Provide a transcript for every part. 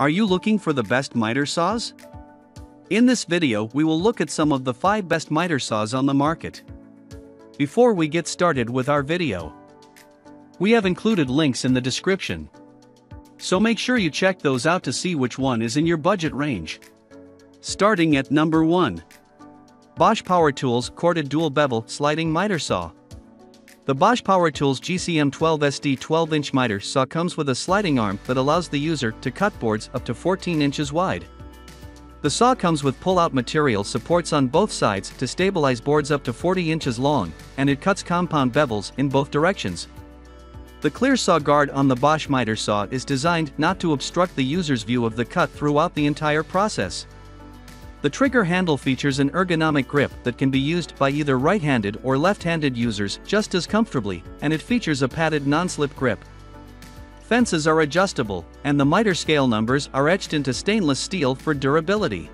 Are you looking for the best miter saws? In this video we will look at some of the 5 best miter saws on the market. Before we get started with our video, we have included links in the description. So make sure you check those out to see which one is in your budget range. Starting at number 1. Bosch Power Tools Corded Dual Bevel Sliding Miter Saw. The Bosch Power Tools GCM12SD 12-inch miter saw comes with a sliding arm that allows the user to cut boards up to 14 inches wide. The saw comes with pull-out material supports on both sides to stabilize boards up to 40 inches long, and it cuts compound bevels in both directions. The clear saw guard on the Bosch miter saw is designed not to obstruct the user's view of the cut throughout the entire process. The trigger handle features an ergonomic grip that can be used by either right-handed or left-handed users just as comfortably, and it features a padded non-slip grip. Fences are adjustable, and the miter scale numbers are etched into stainless steel for durability.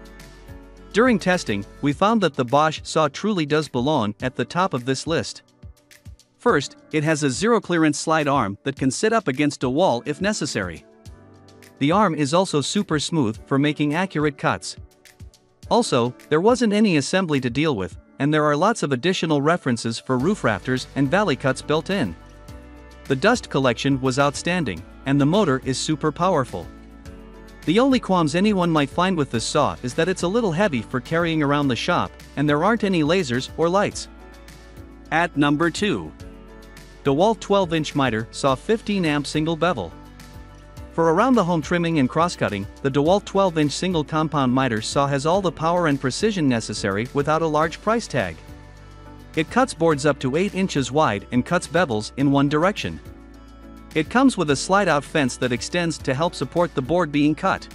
During testing, we found that the Bosch saw truly does belong at the top of this list. First, it has a zero clearance slide arm that can sit up against a wall if necessary. The arm is also super smooth for making accurate cuts, also, there wasn't any assembly to deal with, and there are lots of additional references for roof rafters and valley cuts built in. The dust collection was outstanding, and the motor is super powerful. The only qualms anyone might find with this saw is that it's a little heavy for carrying around the shop, and there aren't any lasers or lights. At number 2. DeWalt 12-inch miter saw 15 amp single bevel. For around the home trimming and crosscutting, the DeWalt 12-inch single compound miter saw has all the power and precision necessary without a large price tag. It cuts boards up to 8 inches wide and cuts bevels in one direction. It comes with a slide-out fence that extends to help support the board being cut.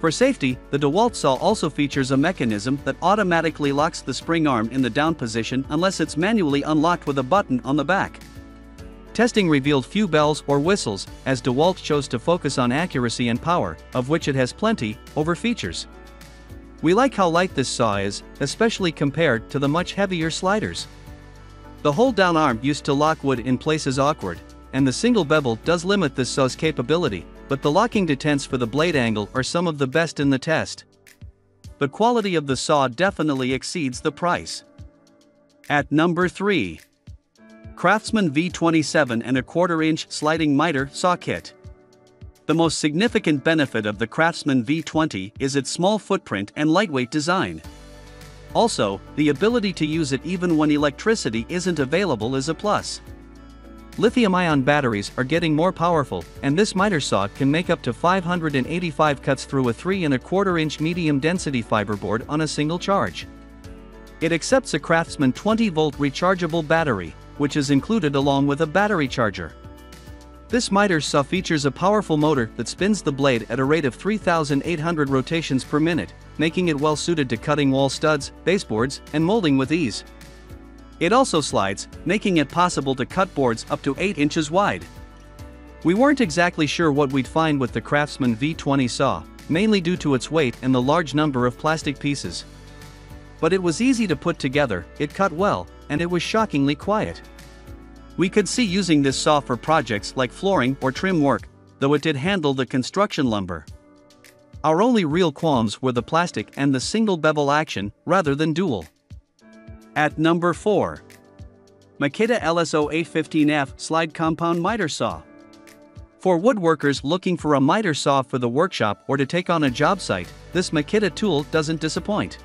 For safety, the DeWalt saw also features a mechanism that automatically locks the spring arm in the down position unless it's manually unlocked with a button on the back. Testing revealed few bells or whistles, as DeWalt chose to focus on accuracy and power, of which it has plenty, over features. We like how light this saw is, especially compared to the much heavier sliders. The hold-down arm used to lock wood in place is awkward, and the single bevel does limit this saw's capability, but the locking detents for the blade angle are some of the best in the test. The quality of the saw definitely exceeds the price. At number 3. Craftsman V20 7 and a quarter inch sliding miter saw kit. The most significant benefit of the Craftsman V20 is its small footprint and lightweight design. Also, the ability to use it even when electricity isn't available is a plus. Lithium-ion batteries are getting more powerful, and this miter saw can make up to 585 cuts through a 3 and a quarter inch medium-density fiberboard on a single charge. It accepts a Craftsman 20-volt rechargeable battery, which is included along with a battery charger. This miter saw features a powerful motor that spins the blade at a rate of 3,800 rotations per minute, making it well suited to cutting wall studs, baseboards, and molding with ease. It also slides, making it possible to cut boards up to 8 inches wide. We weren't exactly sure what we'd find with the Craftsman V20 saw, mainly due to its weight and the large number of plastic pieces. But it was easy to put together, it cut well, and it was shockingly quiet. We could see using this saw for projects like flooring or trim work, though it did handle the construction lumber. Our only real qualms were the plastic and the single bevel action, rather than dual. At number 4. Makita LSO 815F Slide Compound Miter Saw. For woodworkers looking for a miter saw for the workshop or to take on a job site, this Makita tool doesn't disappoint.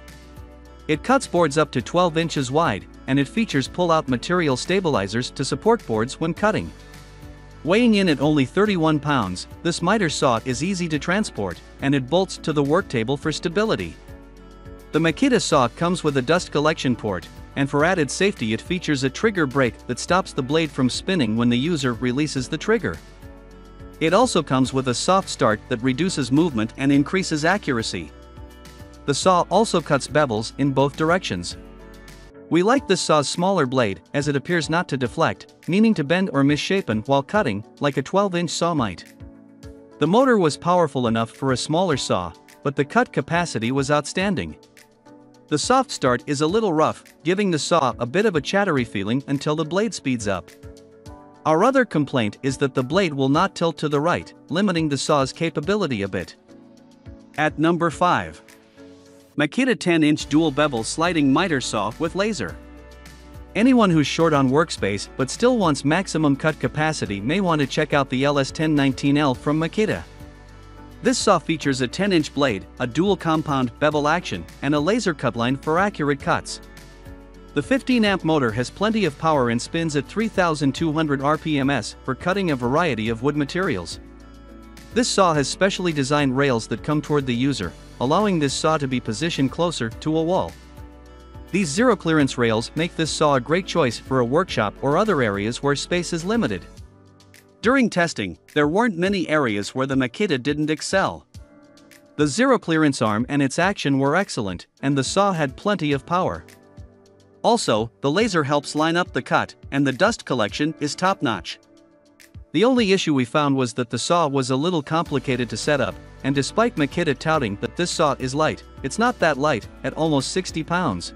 It cuts boards up to 12 inches wide, and it features pull-out material stabilizers to support boards when cutting. Weighing in at only 31 pounds, this miter saw is easy to transport, and it bolts to the work table for stability. The Makita saw comes with a dust collection port, and for added safety it features a trigger brake that stops the blade from spinning when the user releases the trigger. It also comes with a soft start that reduces movement and increases accuracy. The saw also cuts bevels in both directions, we like this saw's smaller blade as it appears not to deflect, meaning to bend or misshapen while cutting, like a 12-inch saw might. The motor was powerful enough for a smaller saw, but the cut capacity was outstanding. The soft start is a little rough, giving the saw a bit of a chattery feeling until the blade speeds up. Our other complaint is that the blade will not tilt to the right, limiting the saw's capability a bit. At number 5. Makita 10-inch dual bevel sliding miter saw with laser. Anyone who's short on workspace but still wants maximum cut capacity may want to check out the LS1019L from Makita. This saw features a 10-inch blade, a dual compound bevel action, and a laser cut line for accurate cuts. The 15-amp motor has plenty of power and spins at 3200 rpms for cutting a variety of wood materials. This saw has specially designed rails that come toward the user, allowing this saw to be positioned closer to a wall. These zero clearance rails make this saw a great choice for a workshop or other areas where space is limited. During testing, there weren't many areas where the Makita didn't excel. The zero clearance arm and its action were excellent, and the saw had plenty of power. Also, the laser helps line up the cut, and the dust collection is top notch. The only issue we found was that the saw was a little complicated to set up, and despite Makita touting that this saw is light, it's not that light, at almost 60 pounds.